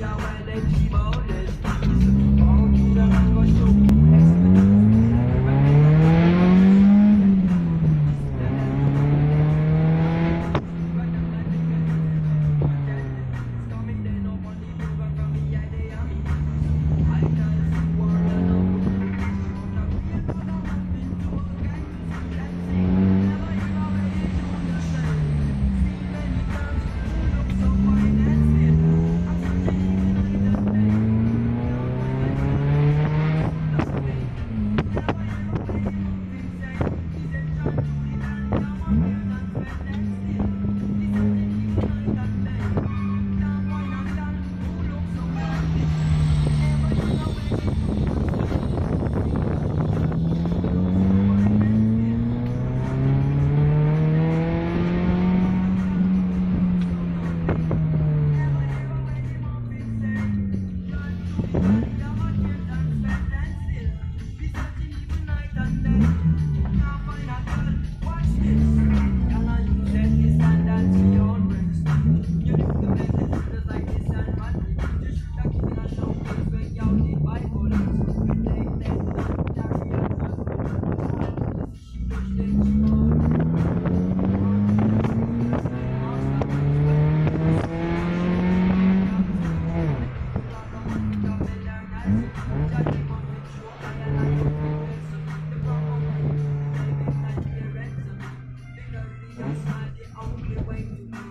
I want my name, she bought it. Mm-hmm. That's not the only way to